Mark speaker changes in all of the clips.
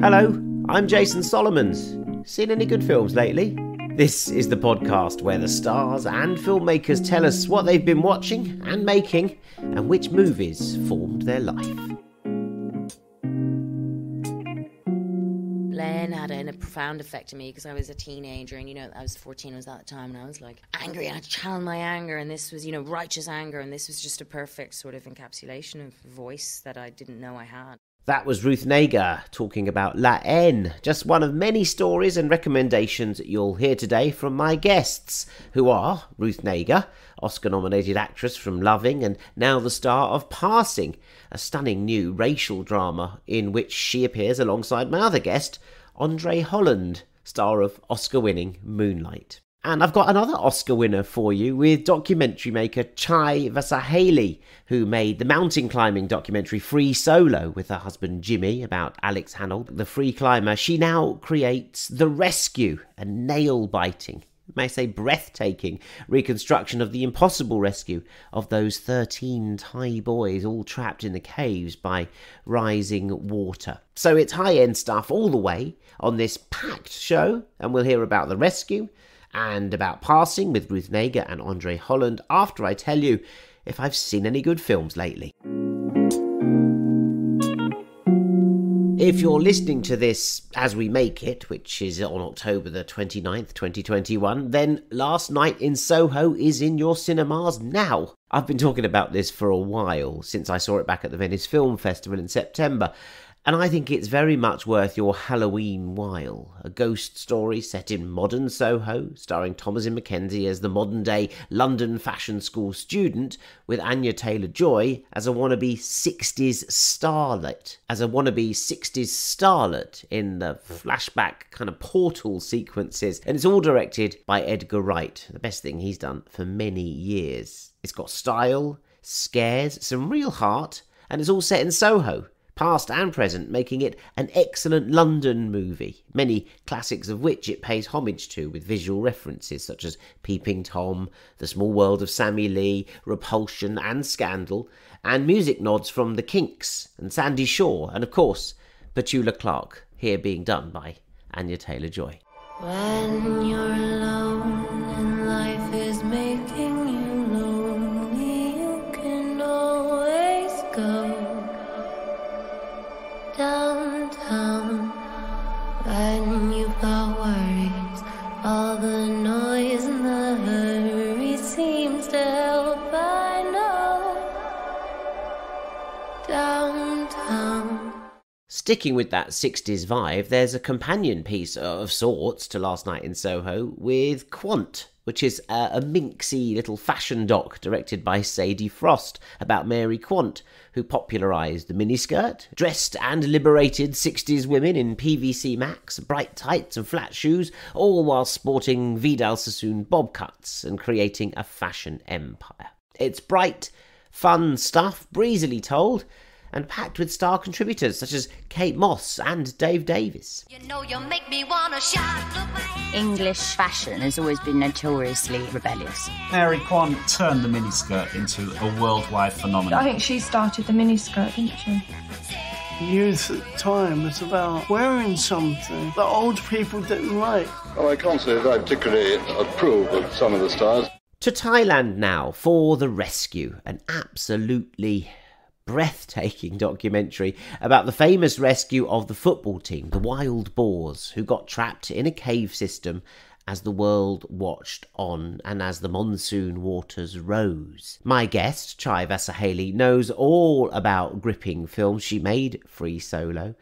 Speaker 1: Hello, I'm Jason Solomons. Seen any good films lately? This is the podcast where the stars and filmmakers tell us what they've been watching and making and which movies formed their life.
Speaker 2: La Haine had a, a profound effect on me because I was a teenager and, you know, I was 14, I was at the time, and I was like angry and I channeled my anger, and this was, you know, righteous anger, and this was just a perfect sort of encapsulation of voice that I didn't know I had.
Speaker 1: That was Ruth Negga talking about La Haine, just one of many stories and recommendations you'll hear today from my guests, who are Ruth Negga, Oscar nominated actress from Loving and now the star of Passing, a stunning new racial drama in which she appears alongside my other guest, Andre Holland, star of Oscar winning Moonlight. And I've got another Oscar winner for you with documentary maker Chai Vasarhelyi, who made the mountain climbing documentary Free Solo with her husband Jimmy about Alex Honnold, the free climber. She now creates The Rescue, a nail biting, may I say breathtaking reconstruction of the impossible rescue of those 13 Thai boys all trapped in the caves by rising water. So it's high end stuff all the way on this packed show, and we'll hear about the rescue and about passing with Ruth Negga and Andre Holland after I tell you if I've seen any good films lately. If you're listening to this as we make it, which is on October the 29th, 2021, then Last Night in Soho is in your cinemas now. I've been talking about this for a while, since I saw it back at the Venice Film Festival in September, and I think it's very much worth your Halloween while. A ghost story set in modern Soho, starring Thomasin McKenzie as the modern day London Fashion School student, with Anya Taylor Joy as a wannabe 60s starlet. As a wannabe 60s starlet in the flashback kind of portal sequences. And it's all directed by Edgar Wright, the best thing he's done for many years. It's got style, scares, some real heart, and it's all set in Soho past and present, making it an excellent London movie, many classics of which it pays homage to with visual references such as Peeping Tom, The Small World of Sammy Lee, Repulsion, and Scandal, and music nods from The Kinks and Sandie Shaw, and of course, Petula Clark, here being done by Anya Taylor Joy.
Speaker 3: When you're alone
Speaker 1: Sticking with that 60s vibe, there's a companion piece of sorts to Last Night in Soho with Quant, which is a, a minxy little fashion doc directed by Sadie Frost about Mary Quant, who popularised the miniskirt, dressed and liberated 60s women in PVC macs, bright tights and flat shoes, all while sporting Vidal Sassoon bob cuts and creating a fashion empire. It's bright, fun stuff, breezily told, and packed with star contributors such as Kate Moss and Dave Davies.
Speaker 3: You know you make me wanna shout. Look my.
Speaker 4: English fashion has always been notoriously rebellious.
Speaker 5: Mary Quant turned the miniskirt into a worldwide phenomenon.
Speaker 6: I think she started the miniskirt, didn't she?
Speaker 7: youth at the time was about wearing something that old people didn't like.
Speaker 8: Well, I can't say that I particularly approve of some of the stars.
Speaker 1: To Thailand now for The Rescue, an absolutely breathtaking documentary about the famous rescue of the football team, the Wild Boars, who got trapped in a cave system as the world watched on and as the monsoon waters rose. My guest, Chai Vasarhelyi, knows all about gripping films. She made Free Solo.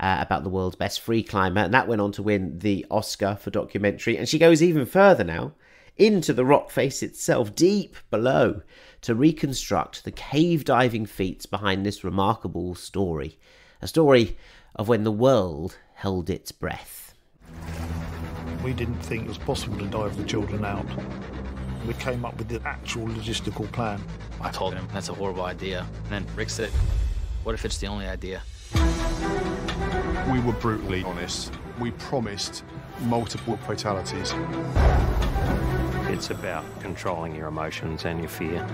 Speaker 1: Uh, about the world's best free climber, and that went on to win the Oscar for documentary. And she goes even further now into the rock face itself, deep below, to reconstruct the cave diving feats behind this remarkable story. A story of when the world held its breath.
Speaker 9: We didn't think it was possible to dive the children out. We came up with the actual logistical plan.
Speaker 10: I told him that's a horrible idea. And then Rick said, What if it's the only idea?
Speaker 11: We were brutally honest. We promised multiple fatalities.
Speaker 12: It's about controlling your emotions and your fear.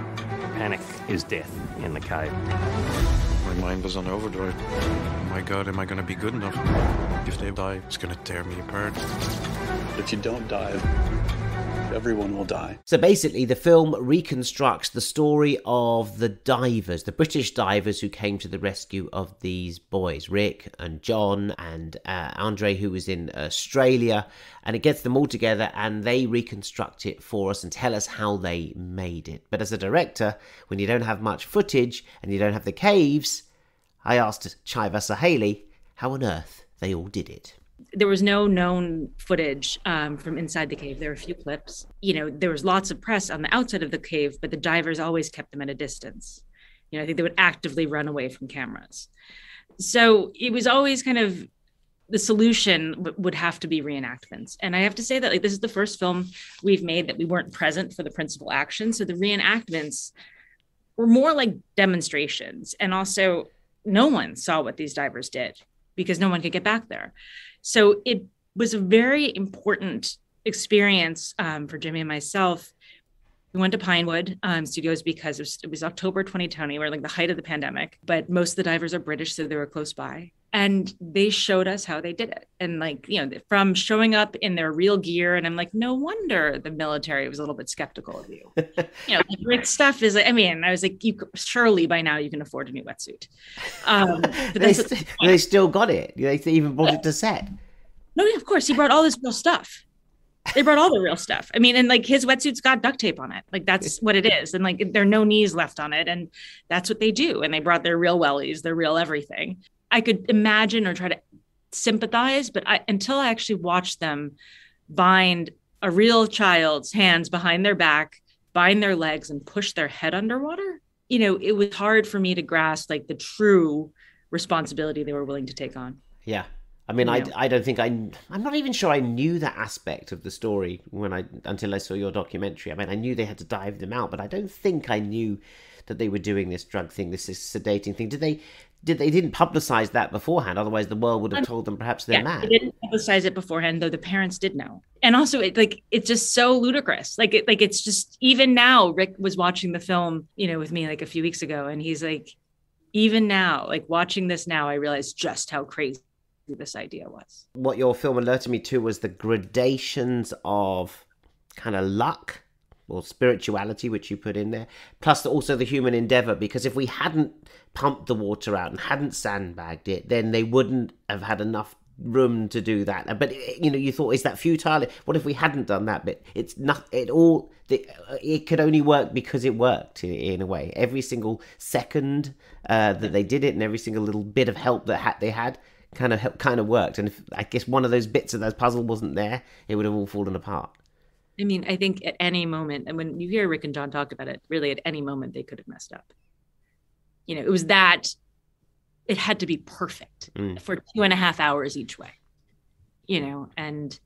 Speaker 12: Panic is death in the cave.
Speaker 13: My mind was on overdrive. Oh my god, am I gonna be good enough? If they die, it's gonna tear me apart.
Speaker 12: If you don't dive, everyone will die.
Speaker 1: So basically, the film reconstructs the story of the divers, the British divers who came to the rescue of these boys, Rick and John and uh, Andre, who was in Australia. And it gets them all together and they reconstruct it for us and tell us how they made it. But as a director, when you don't have much footage and you don't have the caves, I asked Chai Vasarhelyi how on earth they all did it
Speaker 14: there was no known footage um, from inside the cave. There were a few clips. You know, there was lots of press on the outside of the cave, but the divers always kept them at a distance. You know, I think they would actively run away from cameras. So it was always kind of the solution w- would have to be reenactments. And I have to say that like this is the first film we've made that we weren't present for the principal action. So the reenactments were more like demonstrations. And also no one saw what these divers did because no one could get back there. So it was a very important experience um, for Jimmy and myself. We went to Pinewood um, Studios because it was, it was October 2020, we're like the height of the pandemic, but most of the divers are British, so they were close by. And they showed us how they did it. And like, you know, from showing up in their real gear. And I'm like, no wonder the military was a little bit skeptical of you. you know, like Rick stuff is, I mean, I was like, you surely by now you can afford a new wetsuit. Um,
Speaker 1: they, st- they still got it. They even brought it to set.
Speaker 14: No, yeah, of course. He brought all this real stuff. They brought all the real stuff. I mean, and like his wetsuit's got duct tape on it. Like that's what it is. And like there are no knees left on it. And that's what they do. And they brought their real wellies, their real everything. I could imagine or try to sympathize, but I until I actually watched them bind a real child's hands behind their back, bind their legs, and push their head underwater, you know, it was hard for me to grasp like the true responsibility they were willing to take on.
Speaker 1: Yeah. I mean, I. I don't think I I'm not even sure I knew that aspect of the story when I until I saw your documentary. I mean, I knew they had to dive them out, but I don't think I knew that they were doing this drug thing, this sedating thing. Did they? Did they didn't publicize that beforehand? Otherwise, the world would have told them perhaps they're
Speaker 14: Um, yeah,
Speaker 1: mad.
Speaker 14: They didn't publicize it beforehand, though the parents did know. And also, it like it's just so ludicrous. Like it, like it's just even now. Rick was watching the film, you know, with me like a few weeks ago, and he's like, even now, like watching this now, I realize just how crazy this idea was.
Speaker 1: What your film alerted me to was the gradations of kind of luck or spirituality, which you put in there, plus also the human endeavor. Because if we hadn't pumped the water out and hadn't sandbagged it, then they wouldn't have had enough room to do that. But you know, you thought, is that futile? What if we hadn't done that bit? It's not. It all. It could only work because it worked in, in a way. Every single second uh, that they did it, and every single little bit of help that ha- they had, kind of kind of worked. And if I guess one of those bits of that puzzle wasn't there, it would have all fallen apart.
Speaker 14: I mean, I think at any moment, and when you hear Rick and John talk about it, really at any moment they could have messed up. You know, it was that it had to be perfect
Speaker 1: Mm.
Speaker 14: for two and a half hours each way. You know, and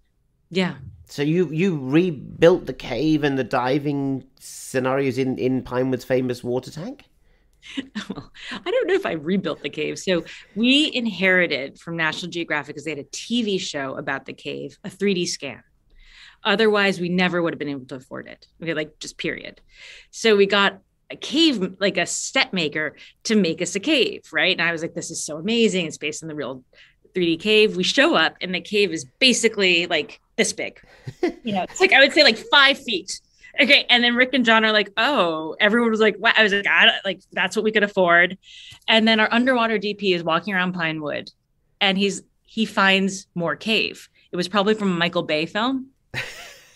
Speaker 14: yeah,
Speaker 1: So you you rebuilt the cave and the diving scenarios in in Pinewood's famous water tank.
Speaker 14: I don't know if I rebuilt the cave. So we inherited from National Geographic because they had a TV show about the cave, a 3D scan. Otherwise, we never would have been able to afford it. Okay, like just period. So we got a cave, like a set maker, to make us a cave, right? And I was like, this is so amazing. It's based on the real 3D cave. We show up, and the cave is basically like this big. You know, it's like I would say like five feet. Okay, and then Rick and John are like, "Oh!" Everyone was like, "What?" I was like, "I don't, like that's what we could afford." And then our underwater DP is walking around Pinewood, and he's he finds more cave. It was probably from a Michael Bay film.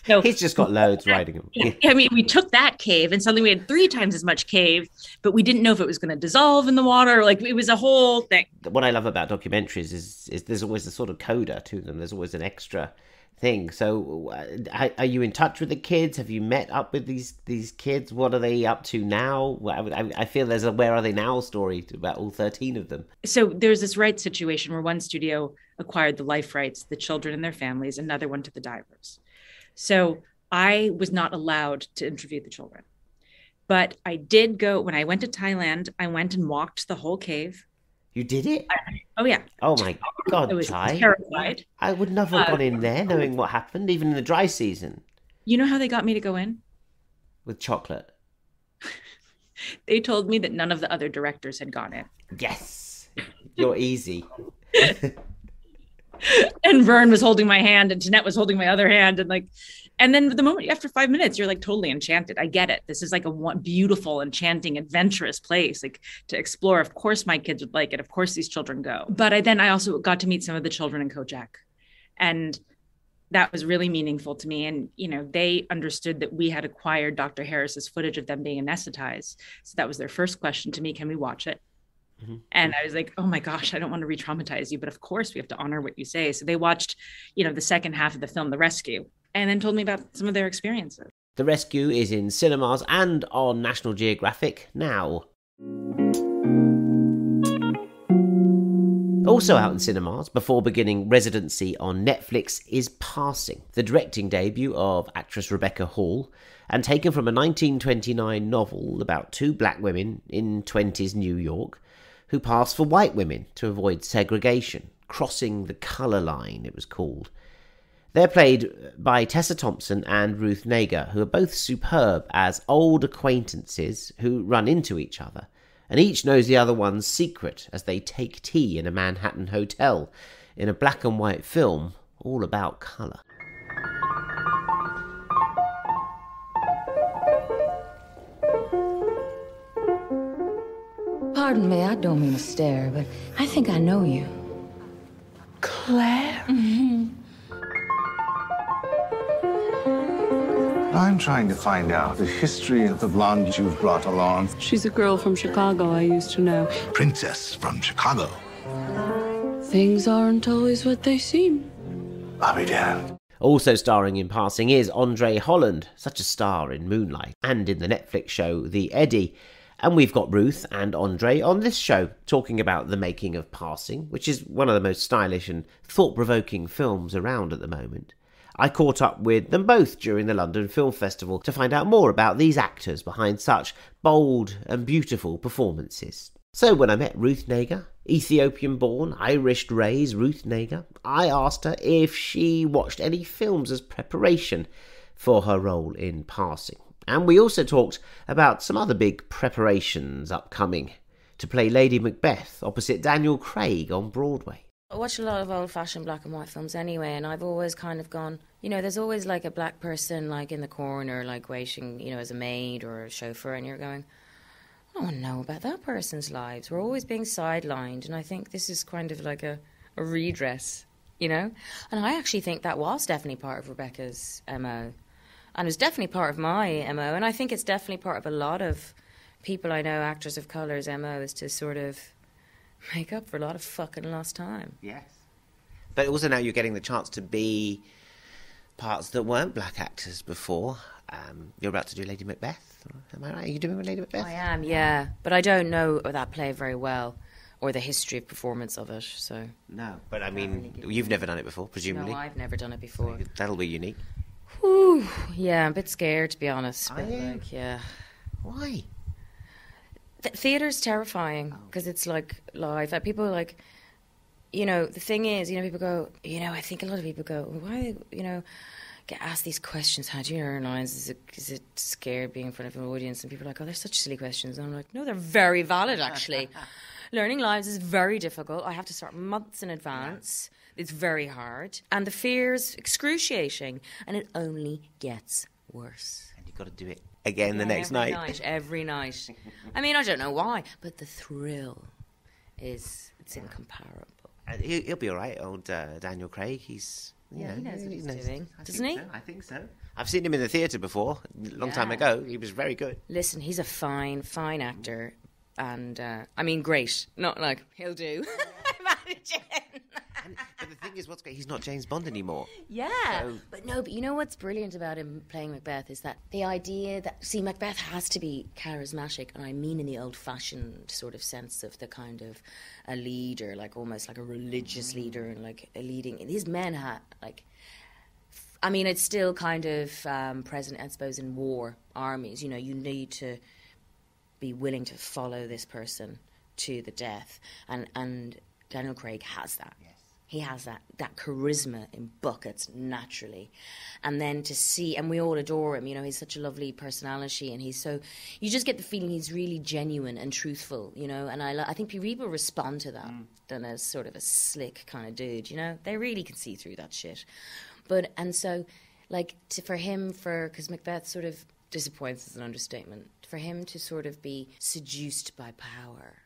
Speaker 14: So
Speaker 1: He's just got loads riding him.
Speaker 14: yeah, I mean, we took that cave, and suddenly we had three times as much cave, but we didn't know if it was going to dissolve in the water. Like it was a whole thing.
Speaker 1: What I love about documentaries is is there's always a sort of coda to them. There's always an extra thing. So, uh, are you in touch with the kids? Have you met up with these these kids? What are they up to now? I, I feel there's a "Where Are They Now" story about all thirteen of them.
Speaker 14: so there's this rights situation where one studio acquired the life rights, the children and their families, another one to the divers. So I was not allowed to interview the children. But I did go when I went to Thailand, I went and walked the whole cave.
Speaker 1: You did it?
Speaker 14: Oh yeah.
Speaker 1: Oh my god,
Speaker 14: I was
Speaker 1: Chai!
Speaker 14: terrified.
Speaker 1: I would never have
Speaker 14: Uh,
Speaker 1: gone in there knowing what happened, even in the dry season
Speaker 14: You know how they got me to go in?
Speaker 1: with chocolate.
Speaker 14: They told me that none of the other directors had gone in.
Speaker 1: Yes, you're easy.
Speaker 14: and Vern was holding my hand and Jeanette was holding my other hand and like and then the moment after five minutes you're like totally enchanted. I get it. This is like a one, beautiful enchanting adventurous place like to explore. Of course my kids would like it. Of course these children go. But i then i also got to meet some of the children in kojak. And that was really meaningful to me. And you know they understood that we had acquired dr harris's footage of them being anesthetized. So that was their first question to me can we watch it? Mm-hmm. And I was like, oh my gosh, I don't want to re traumatize you, but of course we have to honor what you say. So they watched, you know, the second half of the film, The Rescue, and then told me about some of their experiences.
Speaker 1: The Rescue is in cinemas and on National Geographic now. Also out in cinemas before beginning residency on Netflix is Passing, the directing debut of actress Rebecca Hall, and taken from a 1929 novel about two black women in 20s New York who pass for white women to avoid segregation, crossing the colour line, it was called. They're played by Tessa Thompson and Ruth Negga, who are both superb as old acquaintances who run into each other, and each knows the other one's secret as they take tea in a Manhattan hotel in a black and white film all about colour.
Speaker 15: Pardon me, I don't mean to stare, but I think I know you.
Speaker 7: Claire?
Speaker 15: Mm-hmm.
Speaker 16: I'm trying to find out the history of the blonde you've brought along.
Speaker 17: She's a girl from Chicago I used to know.
Speaker 16: Princess from Chicago.
Speaker 17: Things aren't always what they seem.
Speaker 16: I'll be damned.
Speaker 1: Also starring in passing is Andre Holland, such a star in Moonlight and in the Netflix show The Eddy. And we've got Ruth and Andre on this show talking about the making of Passing, which is one of the most stylish and thought provoking films around at the moment. I caught up with them both during the London Film Festival to find out more about these actors behind such bold and beautiful performances. So when I met Ruth Negga, Ethiopian born, Irish raised Ruth Negga, I asked her if she watched any films as preparation for her role in Passing. And we also talked about some other big preparations upcoming to play Lady Macbeth opposite Daniel Craig on Broadway.
Speaker 2: I watch a lot of old fashioned black and white films anyway, and I've always kind of gone, you know, there's always like a black person like in the corner, like waiting, you know, as a maid or a chauffeur, and you're going, I don't know about that person's lives. We're always being sidelined, and I think this is kind of like a, a redress, you know? And I actually think that was definitely part of Rebecca's MO and it's definitely part of my mo. And I think it's definitely part of a lot of people I know, actors of colour's mo, is to sort of make up for a lot of fucking lost time.
Speaker 1: Yes, but also now you're getting the chance to be parts that weren't black actors before. Um, you're about to do Lady Macbeth. Am I right? Are you doing Lady Macbeth?
Speaker 2: I am, yeah. But I don't know that play very well or the history of performance of it. So
Speaker 1: no, but I mean, you've never done it before, presumably.
Speaker 2: No, I've never done it before.
Speaker 1: That'll be unique.
Speaker 2: Whew, yeah, I'm a bit scared to be honest. But like, yeah.
Speaker 1: Why?
Speaker 2: Th- theater's terrifying because it's like live. People are like, you know, the thing is, you know, people go, you know, I think a lot of people go, why, you know, get asked these questions. How do you learn lines? Is it, is it scared being in front of an audience? And people are like, oh, they're such silly questions. And I'm like, no, they're very valid actually. Learning lines is very difficult. I have to start months in advance. It's very hard. And the fear's excruciating. And it only gets worse.
Speaker 1: And you've got to do it again
Speaker 2: yeah,
Speaker 1: the next
Speaker 2: every
Speaker 1: night.
Speaker 2: night. Every night. I mean, I don't know why, but the thrill is it's incomparable.
Speaker 1: And he'll, he'll be all right, old uh, Daniel Craig. He's you
Speaker 2: Yeah,
Speaker 1: know,
Speaker 2: he knows what he's
Speaker 1: knows-
Speaker 2: doing,
Speaker 1: I
Speaker 2: doesn't
Speaker 1: think
Speaker 2: he?
Speaker 1: so, I think so. I've seen him in the theatre before, a long time ago. He was very good.
Speaker 2: Listen, he's a fine, fine actor. And uh, I mean, great. Not like he'll do.
Speaker 1: But the thing is, what's great, he's not James Bond anymore.
Speaker 2: Yeah.
Speaker 1: So-
Speaker 2: But no, but you know what's brilliant about him playing Macbeth is that the idea that, see, Macbeth has to be charismatic, and I mean in the old fashioned sort of sense of the kind of a leader, like almost like a religious leader, and like a leading. These men had, like, I mean, it's still kind of um, present, I suppose, in war armies. You know, you need to be willing to follow this person to the death, and and Daniel Craig has that. He has that, that charisma in buckets naturally. And then to see, and we all adore him, you know, he's such a lovely personality and he's so, you just get the feeling he's really genuine and truthful, you know, and I, lo- I think people respond to that mm. than as sort of a slick kind of dude, you know, they really can see through that shit. But, and so, like, to, for him, for, because Macbeth sort of disappoints is an understatement, for him to sort of be seduced by power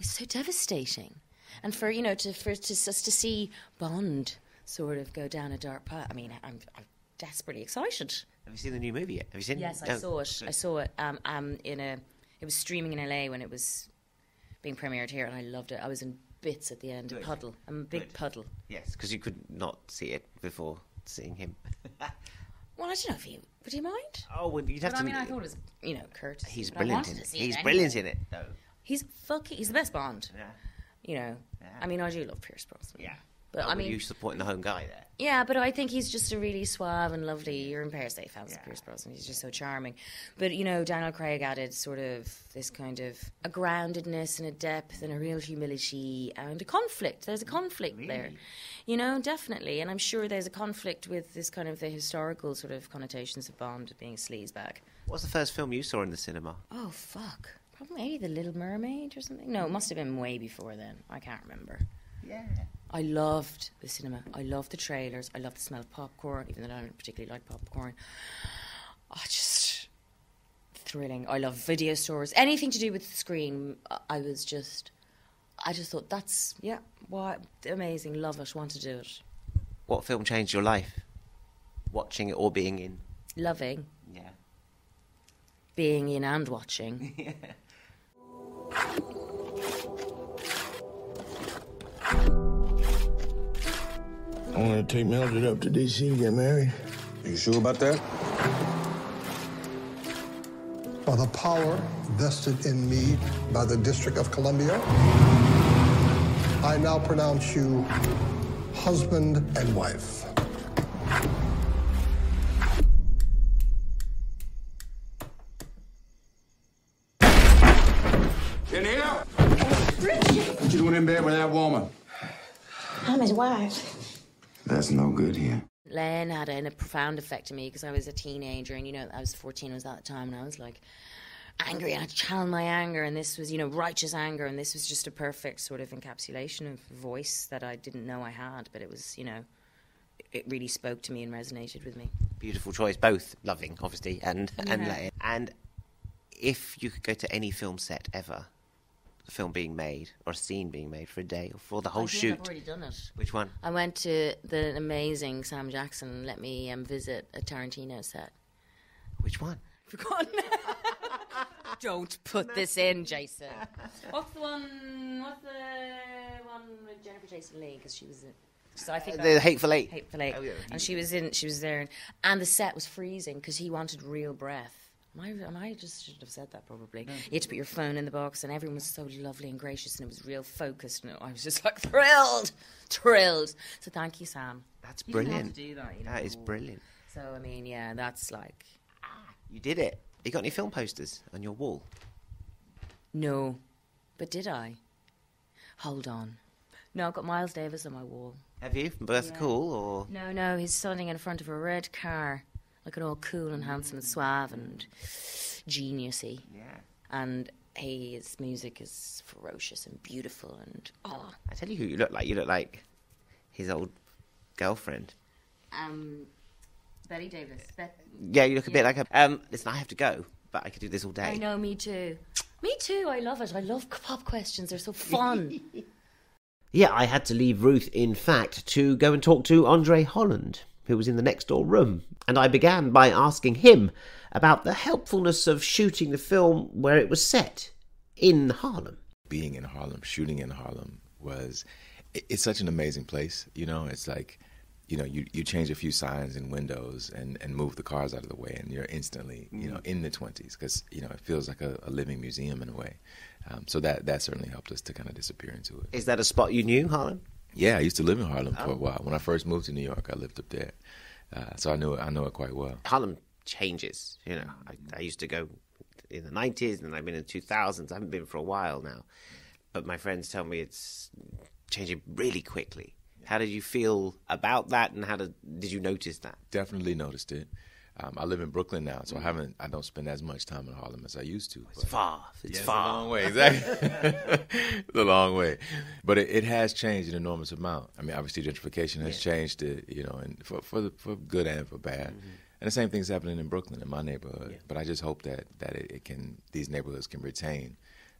Speaker 2: is so devastating and for you know to for to us to see Bond sort of go down a dark path. I mean, I'm, I'm desperately excited.
Speaker 1: Have you seen the new movie yet? Have you seen? It?
Speaker 2: Yes, I
Speaker 1: No.
Speaker 2: saw it. I saw it. Um, um, in a it was streaming in LA when it was being premiered here, and I loved it. I was in bits at the end. A puddle. A big puddle.
Speaker 1: Yes, because you could not see it before seeing him.
Speaker 2: Well, I don't know if you would you mind.
Speaker 1: Oh, well, you'd have
Speaker 2: but
Speaker 1: to.
Speaker 2: I mean, I thought it was you know Kurt.
Speaker 1: He's brilliant in it. He's
Speaker 2: anyway.
Speaker 1: brilliant in it, though.
Speaker 2: He's fucking. He's the best Bond.
Speaker 1: Yeah.
Speaker 2: You know. I mean, I do love Pierce Brosnan.
Speaker 1: Yeah.
Speaker 2: But
Speaker 1: Oh,
Speaker 2: I mean,
Speaker 1: you're supporting the home guy there.
Speaker 2: Yeah, but I think he's just a really suave and lovely. You're in Paris, they fans of Pierce Brosnan. He's just so charming. But you know, Daniel Craig added sort of this kind of a groundedness and a depth and a real humility and a conflict. There's a conflict there, you know, definitely. And I'm sure there's a conflict with this kind of the historical sort of connotations of Bond being a sleazebag.
Speaker 1: What's the first film you saw in the cinema?
Speaker 2: Oh fuck, maybe The Little Mermaid or something. No, it must have been way before then. I can't remember.
Speaker 1: Yeah.
Speaker 2: I loved the cinema. I loved the trailers. I loved the smell of popcorn, even though I don't particularly like popcorn. I just thrilling. I love video stores. Anything to do with the screen, I- I was just, I just thought that's yeah, why amazing. Love it. Want to do it.
Speaker 1: What film changed your life? Watching it or being in?
Speaker 2: Loving
Speaker 1: Yeah.
Speaker 2: being in and watching.
Speaker 18: I want to take Mildred up to D.C. to get married.
Speaker 16: You sure about that?
Speaker 19: By the power vested in me by the District of Columbia, I now pronounce you husband and wife.
Speaker 16: In here? What you doing in bed with that woman?
Speaker 3: I'm his wife.
Speaker 16: That's no good here.
Speaker 2: La Haine had a, a profound effect on me because I was a teenager and, you know, I was 14, I was at the time, and I was like angry and I channeled my anger, and this was, you know, righteous anger, and this was just a perfect sort of encapsulation of voice that I didn't know I had, but it was, you know, it really spoke to me and resonated with me.
Speaker 1: Beautiful choice, both loving, obviously, and and
Speaker 2: Yeah.
Speaker 1: La Haine. And if you could go to any film set ever, a film being made or a scene being made for a day or for the whole
Speaker 2: I think
Speaker 1: shoot,
Speaker 2: I've already done it.
Speaker 1: which one?
Speaker 2: I went to the amazing Sam Jackson let me um, visit a Tarantino set.
Speaker 1: Which one?
Speaker 2: Forgotten. Don't put this in, Jason. What's the one? What's the one with Jennifer Jason Leigh? Because she was in. So I think
Speaker 1: Uh, the Hateful Eight.
Speaker 2: Hateful Eight.
Speaker 1: Oh, yeah.
Speaker 2: And she was in. She was there, and, and the set was freezing because he wanted real breath. I, and I just should have said that probably. You had to put your phone in the box, and everyone was so lovely and gracious, and it was real focused. And I was just like thrilled, thrilled. So thank you, Sam.
Speaker 1: That's
Speaker 2: You
Speaker 1: brilliant.
Speaker 2: to do that, you
Speaker 1: That is brilliant.
Speaker 2: So I mean, yeah, that's like ah.
Speaker 1: You did it. You got any film posters on your wall?
Speaker 2: No. But did I? Hold on. No, I've got Miles Davis on my wall.
Speaker 1: Have you? That's
Speaker 2: Yeah.
Speaker 1: cool, or
Speaker 2: No, no, he's standing in front of a red car, looking all cool and handsome and suave and geniusy.
Speaker 1: Yeah.
Speaker 2: And his music is ferocious and beautiful and oh,
Speaker 1: I tell you who you look like. You look like his old girlfriend.
Speaker 2: um, Betty Davis. Bet-
Speaker 1: Yeah, you look a bit like her. Um, listen, I have to go, but I could do this all day.
Speaker 2: I know, me too. Me too. I love it. I love pop questions. They're so fun.
Speaker 1: Yeah, I had to leave Ruth, in fact, to go and talk to Andre Holland, who was in the next door room. And I began by asking him about the helpfulness of shooting the film where it was set in Harlem.
Speaker 20: being in Harlem, shooting in Harlem was, it's such an amazing place. You know, it's like you know you, you change a few signs and windows and, and move the cars out of the way and you're instantly you know in the 20s because you know it feels like a, a living museum in a way um, so that that certainly helped us to kind of disappear into it
Speaker 1: Is that a spot you knew, Harlem?
Speaker 20: Yeah i used to live in harlem for
Speaker 1: Oh.
Speaker 20: a while when i first moved to new york i lived up there uh, so i know it i know it quite well
Speaker 1: Harlem changes. You know, I, I used to go in the nineties, and I've been in the two thousands. I haven't been for a while now, but my friends tell me it's changing really quickly. How did you feel about that, and how did did you notice that?
Speaker 20: Definitely noticed it. Um, I live in Brooklyn now, so I haven't. I don't spend as much time in Harlem as I used to.
Speaker 1: It's far. It's
Speaker 20: Yeah,
Speaker 1: far.
Speaker 20: a long way. Exactly. it's a long way, but it, it has changed an enormous amount. I mean, obviously, gentrification has changed it. You know, and for for the, for good and for bad. And the same thing's happening in Brooklyn, in my neighborhood. But I just hope that that it, it can these neighborhoods can retain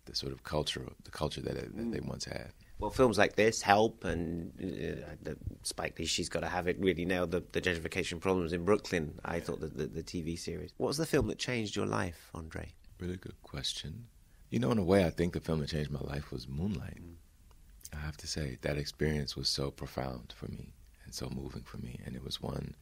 Speaker 20: the sort of culture, the culture that, it, that they once had.
Speaker 1: Well, films like this help, and uh, the Spike Lee, she's got to have it really nailed the, the gentrification problems in Brooklyn. I thought that the, the TV series. What was the film that changed your life, Andre?
Speaker 20: Really good question. You know, in a way, I think the film that changed my life was Moonlight. I have to say that experience was so profound for me and so moving for me, and it was one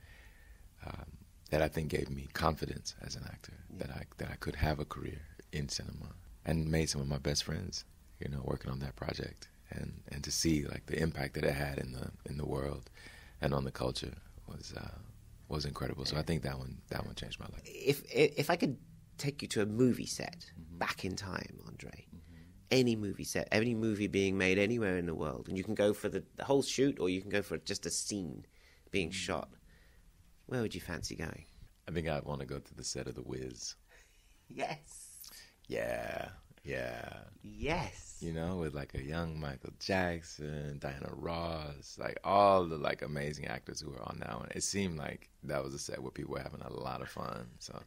Speaker 20: um, that I think gave me confidence as an actor that I that I could have a career in cinema and made some of my best friends, you know, working on that project and and to see like the impact that it had in the in the world and on the culture was uh, was incredible. So I think that one that one changed my life.
Speaker 1: If if I could take you to a movie set back in time, Andre, any movie set, any movie being made anywhere in the world, and you can go for the, the whole shoot, or you can go for just a scene being shot. Where would you fancy going?
Speaker 20: I think I'd want to go to the set of The Wiz.
Speaker 1: Yes.
Speaker 20: Yeah, yeah.
Speaker 1: Yes.
Speaker 20: You know, with like a young Michael Jackson, Diana Ross, like all the like amazing actors who were on that one. It seemed like that was a set where people were having a lot of fun. So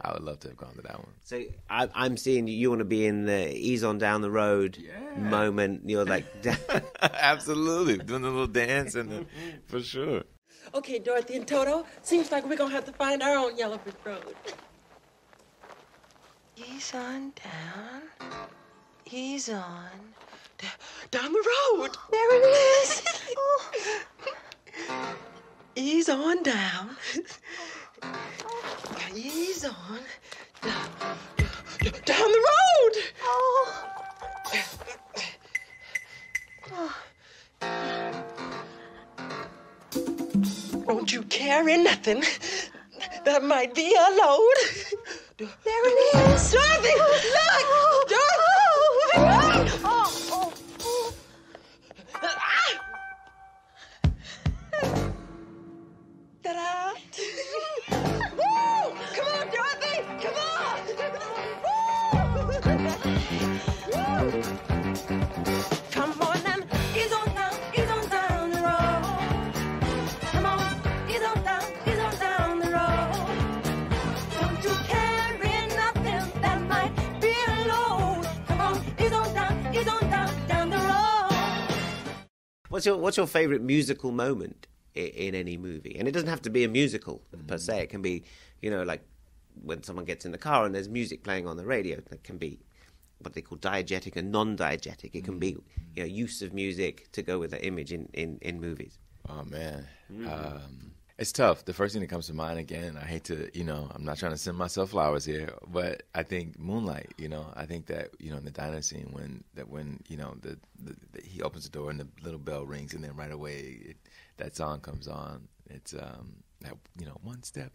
Speaker 20: I would love to have gone to that one.
Speaker 1: So I, I'm seeing you want to be in the ease on down the road moment. You're like,
Speaker 20: Absolutely, doing a little dance and the, for sure.
Speaker 21: Okay, Dorothy and Toto, seems like we're gonna have to find our own Yellow Brick Road. Ease on down. Ease on. Down the road. There it is. Ease on down. Ease on. Down, down the road. Oh. Don't you carry nothing that might be a load. There it is. Dorothy, look!
Speaker 1: What's your What's your favorite musical moment in, in any movie? And it doesn't have to be a musical per se. It can be, you know, like when someone gets in the car and there's music playing on the radio. That can be what they call diegetic and non-diegetic. It can be, you know, use of music to go with the image in in, in movies.
Speaker 20: Oh man, um, it's tough. The first thing that comes to mind again, I hate to, you know, I'm not trying to send myself flowers here, but I think Moonlight. You know, I think that you know in the diner scene when that when you know the, the, the he opens the door and the little bell rings and then right away it, that song comes on. It's um that you know one step.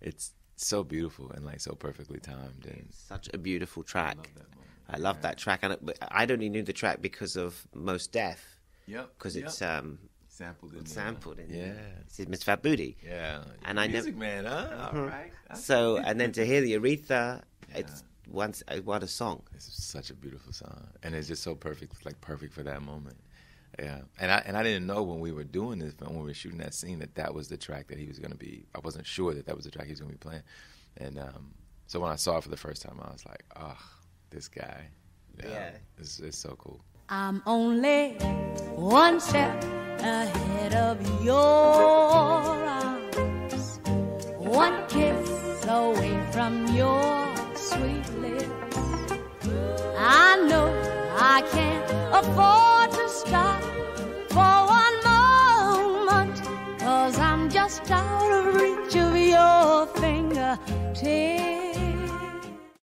Speaker 20: It's so beautiful and like so perfectly timed and
Speaker 1: Such a beautiful track. I love that I love yeah. that track, and I- I'd only knew the track because of Mos Def.
Speaker 20: Yep,
Speaker 1: Because
Speaker 20: yep.
Speaker 1: it's um
Speaker 20: sampled in
Speaker 1: sampled in
Speaker 20: Yeah.
Speaker 1: This is Miss Fat Booty.
Speaker 20: Yeah,
Speaker 1: and I
Speaker 20: music man, huh? All
Speaker 1: Mhm.
Speaker 20: right.
Speaker 1: So and then to hear the Aretha, it's once uh, what a song.
Speaker 20: It's such a beautiful song, and it's just so perfect, like perfect for that moment. Yeah, and I and I didn't know when we were doing this, when we were shooting that scene, that that was the track that he was going to be. I wasn't sure that that was the track he was going to be playing, and um, so when I saw it for the first time, I was like, oh, this guy.
Speaker 1: Yeah.
Speaker 20: it's, it's so cool.
Speaker 22: I'm only one step ahead of your arms, one kiss away from your sweet lips. I know I can't afford to stop for one moment, cause I'm just out of reach of your fingertips.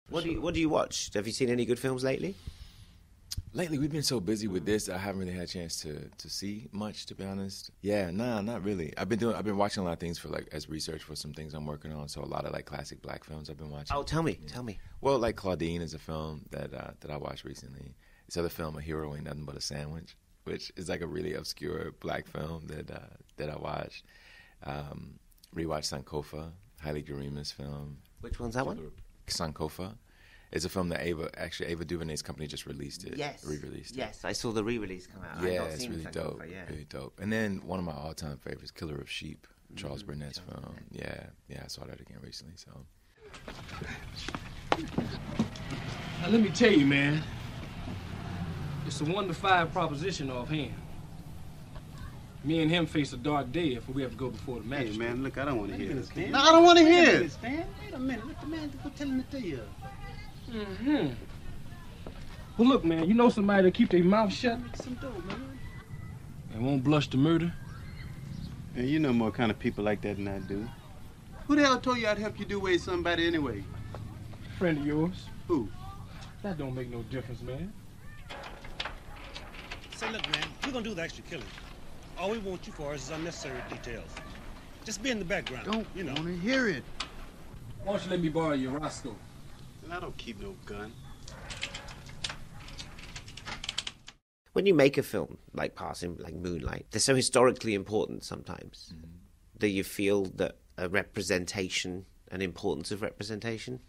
Speaker 1: What do you What do you watch? Have you seen any good films lately?
Speaker 20: Lately, we've been so busy with this, I haven't really had a chance to to see much, to be honest. Yeah, nah, not really. I've been doing, I've been watching a lot of things for like as research for some things I'm working on. So a lot of like classic black films I've been watching.
Speaker 1: Oh, tell me, tell me.
Speaker 20: Well, like Claudine is a film that uh, that I watched recently. This other film, A Hero Ain't Nothing But a Sandwich, which is like a really obscure black film that uh, that I watched. Um, rewatched Sankofa, Haile Gerima's film.
Speaker 1: Which one's that one?
Speaker 20: Sankofa. It's a film that Ava actually Ava DuVernay's company just released it.
Speaker 1: Yes.
Speaker 20: re-released it.
Speaker 1: Yes, I saw the re-release come out.
Speaker 20: Yeah,
Speaker 1: not
Speaker 20: it's
Speaker 1: seen
Speaker 20: really
Speaker 1: Sankofa,
Speaker 20: dope.
Speaker 1: Yeah.
Speaker 20: Really dope. And then one of my all-time favorites, Killer of Sheep, Charles
Speaker 1: Mm,
Speaker 20: Burnett's film. Yeah, yeah, I saw that again recently. So
Speaker 23: Now let me tell you, man. It's a one to five proposition offhand. Me and him face a dark day if we have to go before the magistrate.
Speaker 24: man, look, I don't want to hear this. No, I don't want to hear
Speaker 23: minute,
Speaker 24: it. Stan, wait a minute. Let the man go tell him to tell you.
Speaker 23: Mm-hmm. Well, look, man, you know somebody that keep their mouth shut
Speaker 24: Some dope, man.
Speaker 23: and won't blush to murder?
Speaker 24: Man, you know more kind of people like that than I do. Who the hell told you I'd help you do away with somebody anyway?
Speaker 23: Friend of yours.
Speaker 24: Who?
Speaker 23: That don't make no difference, man.
Speaker 25: Say, look, man, we're gonna do the extra killing. All we want you for is unnecessary details. Just be in the background.
Speaker 24: Don't
Speaker 25: you know.
Speaker 24: want to hear it.
Speaker 23: Why don't you let me borrow your Roscoe?
Speaker 24: And I don't keep no gun.
Speaker 1: When you make a film like Passing, like Moonlight, they're so historically important sometimes.
Speaker 20: Mm-hmm.
Speaker 1: Do you feel that a representation, an importance of representation?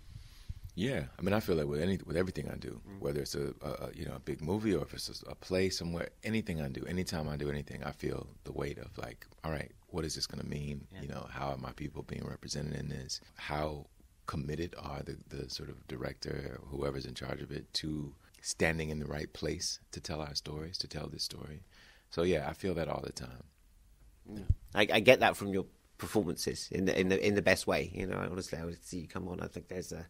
Speaker 20: yeah, I mean, I feel that with any with everything I do,
Speaker 1: Mm.
Speaker 20: whether it's a, a a, you know a big movie or if it's a, a play somewhere, anything I do, anytime I do anything, I feel the weight of like, all right, what is this going to mean? You know, how are my people being represented in this? How committed are the the sort of director or whoever's in charge of it to standing in the right place to tell our stories, to tell this story? So yeah, I feel that all the time.
Speaker 1: I, I get that from your performances in the in the in the best way. You know, honestly, I would see you come on. I think there's a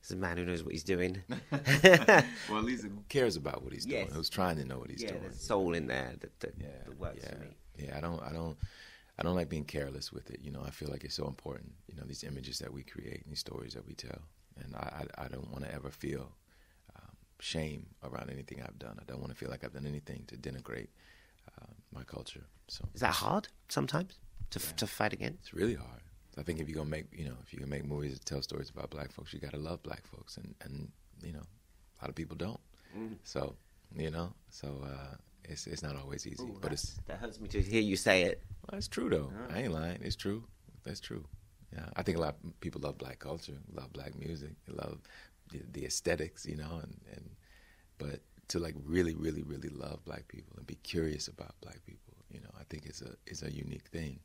Speaker 1: there's a man who knows what he's doing.
Speaker 20: well, at least who cares about what he's doing, who's trying to know what he's
Speaker 1: yeah,
Speaker 20: doing.
Speaker 1: there's soul in there that that, that works
Speaker 20: yeah,
Speaker 1: for me.
Speaker 20: Yeah, I don't, I don't, I don't like being careless with it. You know, I feel like it's so important. You know, these images that we create, and these stories that we tell, and I, I, I don't want to ever feel um, shame around anything I've done. I don't want to feel like I've done anything to denigrate uh, my culture. So
Speaker 1: Is that hard sometimes to f to fight against?
Speaker 20: it's really hard. I think if you're gonna make, you know, if you're gonna make movies that tell stories about black folks, you gotta love black folks, and and you know, a lot of people don't.
Speaker 1: Mm.
Speaker 20: So, you know, so uh, it's it's not always easy,
Speaker 1: Ooh,
Speaker 20: but it's
Speaker 1: that hurts me to hear you say it.
Speaker 20: well, it's true though. I ain't lying. It's true. That's true. Yeah, I think a lot of people love black culture, love black music, love the, the aesthetics, you know, and and but to like really, really, really love black people and be curious about black people, you know, I think it's a it's a unique thing.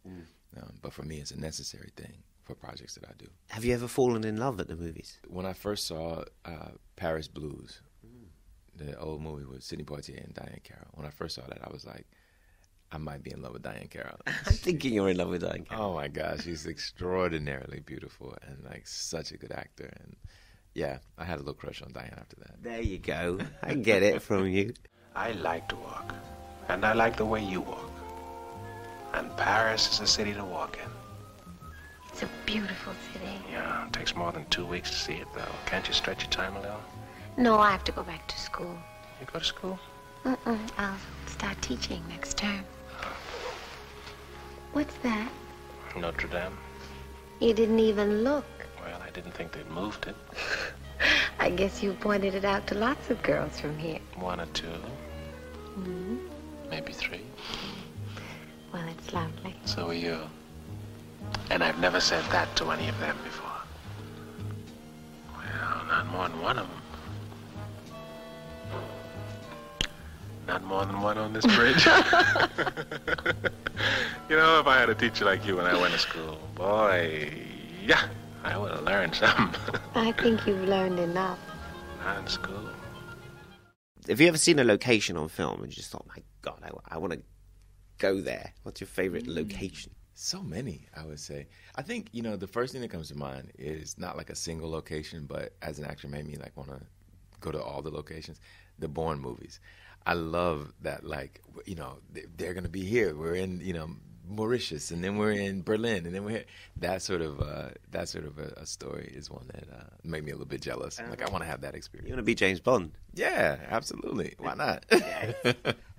Speaker 20: Um, but for me, it's a necessary thing for projects that I do.
Speaker 1: Have you ever fallen in love at the movies?
Speaker 20: When I first saw uh, Paris Blues, the old movie with Sidney Poitier and Diahann Carroll, when I first saw that, I was like, I might be in love with Diahann Carroll.
Speaker 1: I'm thinking you're in love with Diahann Carroll.
Speaker 20: Oh my gosh, she's extraordinarily beautiful and like such a good actor. And yeah, I had a little crush on Diahann after that.
Speaker 1: There you go. I get it from you.
Speaker 26: I like to walk, and I like the way you walk. And Paris is a city to walk in.
Speaker 3: It's a beautiful city.
Speaker 26: Yeah, it takes more than two weeks to see it, though. Can't you stretch your time a little?
Speaker 3: No, I have to go back to school.
Speaker 26: You go to school?
Speaker 3: Mm-mm. I'll start teaching next term. What's that?
Speaker 26: Notre Dame?
Speaker 3: You didn't even look.
Speaker 26: Well, I didn't think they'd moved it.
Speaker 3: I guess you pointed it out to lots of girls from here.
Speaker 26: One or two,
Speaker 3: hmm
Speaker 26: maybe three.
Speaker 3: Well, it's lovely.
Speaker 26: So are you. And I've never said that to any of them before. Well, not more than one of them. Not more than one on this bridge. you know, if I had a teacher like you when I went to school, boy, yeah, I would have learned something.
Speaker 3: I think you've learned enough.
Speaker 26: Not in school.
Speaker 1: Have you ever seen a location on film and you just thought, my God, I, want to go there? What's your favorite mm. location?
Speaker 20: So many, I would say. I think you know the first thing that comes to mind is not like a single location, but as an actor, made me like want to go to all the locations. The Bourne movies, I love that. Like you know, they- they're gonna be here. We're in you know Mauritius, and then we're in Berlin, and then we're here. That sort of uh, that sort of a, a story is one that uh, made me a little bit jealous. like I want to have that experience.
Speaker 1: You want to be James Bond?
Speaker 20: Yeah, absolutely. Why not?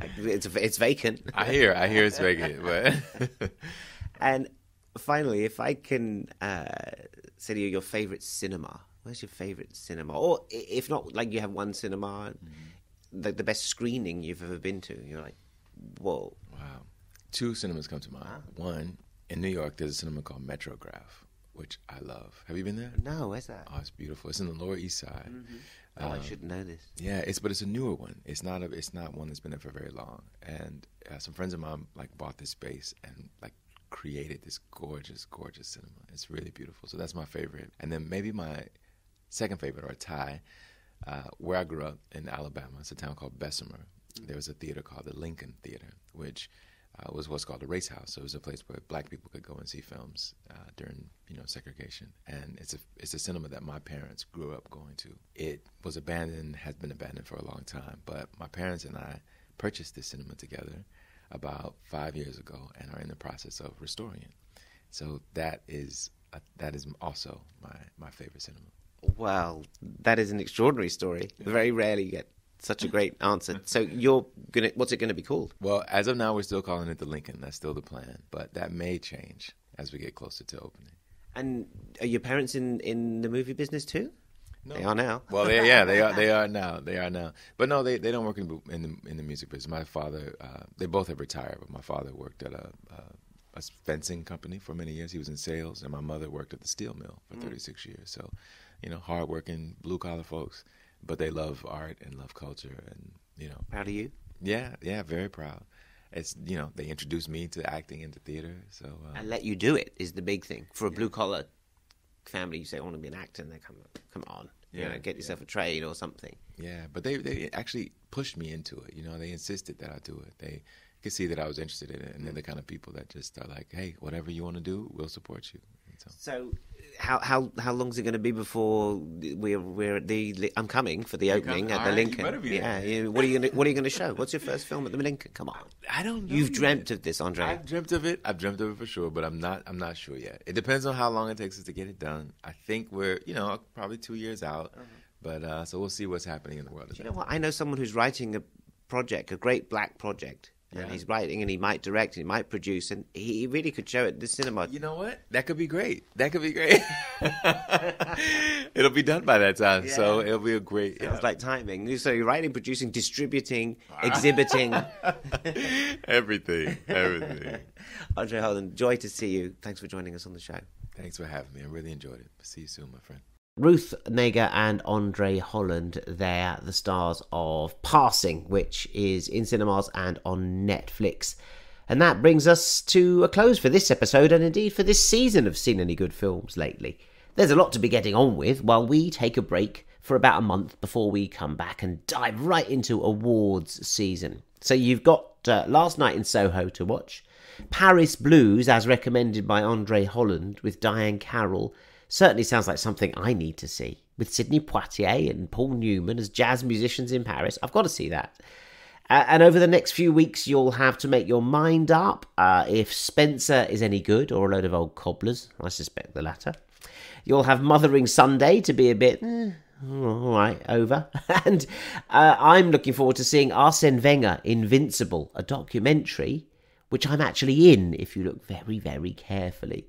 Speaker 1: it's it's vacant.
Speaker 20: I hear, I hear it's vacant, but
Speaker 1: and finally, if I can uh, say to you your favorite cinema, where's your favorite cinema? Or if not, like you have one cinema,
Speaker 20: Mm-hmm.
Speaker 1: The, the best screening you've ever been to. You're like, Whoa.
Speaker 20: Wow. Two cinemas come to mind. One, in New York, there's a cinema called Metrograph, which I love. Have you been there?
Speaker 1: No, where's that?
Speaker 20: Oh, it's beautiful. It's in the Lower East Side.
Speaker 1: Oh, I
Speaker 20: Um,
Speaker 1: should know this.
Speaker 20: Yeah, it's but it's a newer one. It's not a it's not one that's been there for very long. And uh, some friends of mine like bought this space and like created this gorgeous, gorgeous cinema. It's really beautiful. So that's my favorite. And then maybe my second favorite or a tie, uh, where I grew up in Alabama. It's a town called Bessemer. There was a theater called the Lincoln Theater, which uh, was what's called a race house. So it was a place where black people could go and see films uh, during you know segregation. And it's a it's a cinema that my parents grew up going to. It was abandoned, has been abandoned for a long time. But my parents and I purchased this cinema together about five years ago and are in the process of restoring it. So that is uh, that is also my my favorite cinema.
Speaker 1: Well, that is an extraordinary story. Very rarely you get such a great answer. So you're gonna, what's it going to be called?
Speaker 20: Well, as of now, we're still calling it the Lincoln. That's still the plan, but that may change as we get closer to opening.
Speaker 1: And are your parents in in the movie business too? They are now.
Speaker 20: Well, they, yeah, they are. They are now. They are now. But no, they, they don't work in the, in the in the music business. My father, uh, they both have retired, but my father worked at a, a a fencing company for many years. He was in sales, and my mother worked at the steel mill for
Speaker 1: Mm.
Speaker 20: 36 years. So, you know, hardworking blue collar folks, but they love art and love culture, and you know,
Speaker 1: Proud of you?
Speaker 20: yeah, yeah, very proud. It's you know, they introduced me to acting and to theater, so uh,
Speaker 1: And let you do it is the big thing for a blue collar family. You say I want to be an actor, and they come come on, you
Speaker 20: Yeah,
Speaker 1: know, get yourself a trade or something.
Speaker 20: Yeah, but they they actually pushed me into it. You know, they insisted that I do it. They could see that I was interested in it, and they're the kind of people that just are like, "Hey, whatever you want to do, we'll support you." So,
Speaker 1: So, how how how long is it going to be before we're we're at the? I'm coming for the opening at the Lincoln. yeah, what are you going to What are you going to show? What's your first film at the Lincoln? Come on,
Speaker 20: I don't. know
Speaker 1: You've
Speaker 20: yet.
Speaker 1: dreamt of this, Andre.
Speaker 20: I've dreamt of it. I've dreamt of it for sure, but I'm not. I'm not sure yet. It depends on how long it takes us to get it done. I think we're, you know, probably two years out. But uh, so we'll see what's happening in the world.
Speaker 1: Uh-huh. You know what? I know someone who's writing a project, a great black project. And he's writing, and he might direct, and he might produce, and he really could show it at the cinema.
Speaker 20: You know what? That could be great. That could be great. it'll be done by that time, so it'll be a great.
Speaker 1: Sounds like timing. So you're writing, producing, distributing, exhibiting.
Speaker 20: everything, everything.
Speaker 1: Andre Holland, joy to see you. Thanks for joining us on the show.
Speaker 20: Thanks for having me. I really enjoyed it. See you soon, my friend.
Speaker 1: Ruth Negga and Andre Holland, they're the stars of Passing, which is in cinemas and on Netflix. And that brings us to a close for this episode and indeed for this season of Seen Any Good Films lately. There's a lot to be getting on with while we take a break for about a month before we come back and dive right into awards season. So you've got uh, Last Night in Soho to watch, Paris Blues as recommended by Andre Holland with Diahann Carroll. Certainly sounds like something I need to see. With Sidney Poitier and Paul Newman as jazz musicians in Paris. I've got to see that. Uh, and over the next few weeks, you'll have to make your mind up uh, if Spencer is any good or a load of old cobblers. I suspect the latter. You'll have Mothering Sunday to be a bit, eh, all right, over. And uh, I'm looking forward to seeing Arsene Wenger Invincible, a documentary, which I'm actually in if you look very, very carefully.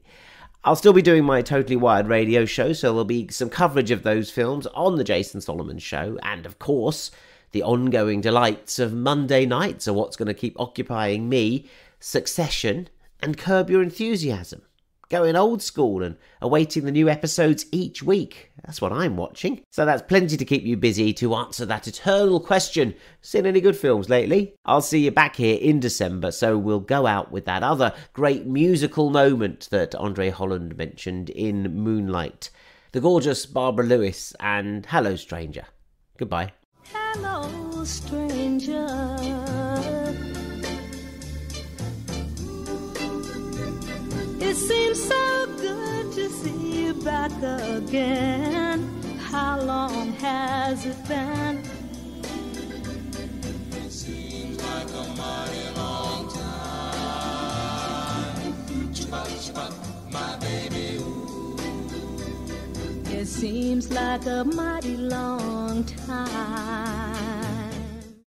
Speaker 1: I'll still be doing my Totally Wired radio show, so there'll be some coverage of those films on the Jason Solomon show, and of course, the ongoing delights of Monday nights are what's going to keep occupying me Succession and Curb Your Enthusiasm. Going old school and awaiting the new episodes each week. That's what I'm watching. So that's plenty to keep you busy to answer that eternal question seen any good films lately? I'll see you back here in December, so we'll go out with that other great musical moment that Andre Holland mentioned in Moonlight. The gorgeous Barbara Lewis and Hello Stranger. Goodbye.
Speaker 22: Hello, stranger. Seems so good to see you back again. How long has it been?
Speaker 21: It Seems like a mighty long time. Chibba, chibba, my baby.
Speaker 22: It seems like a mighty long time.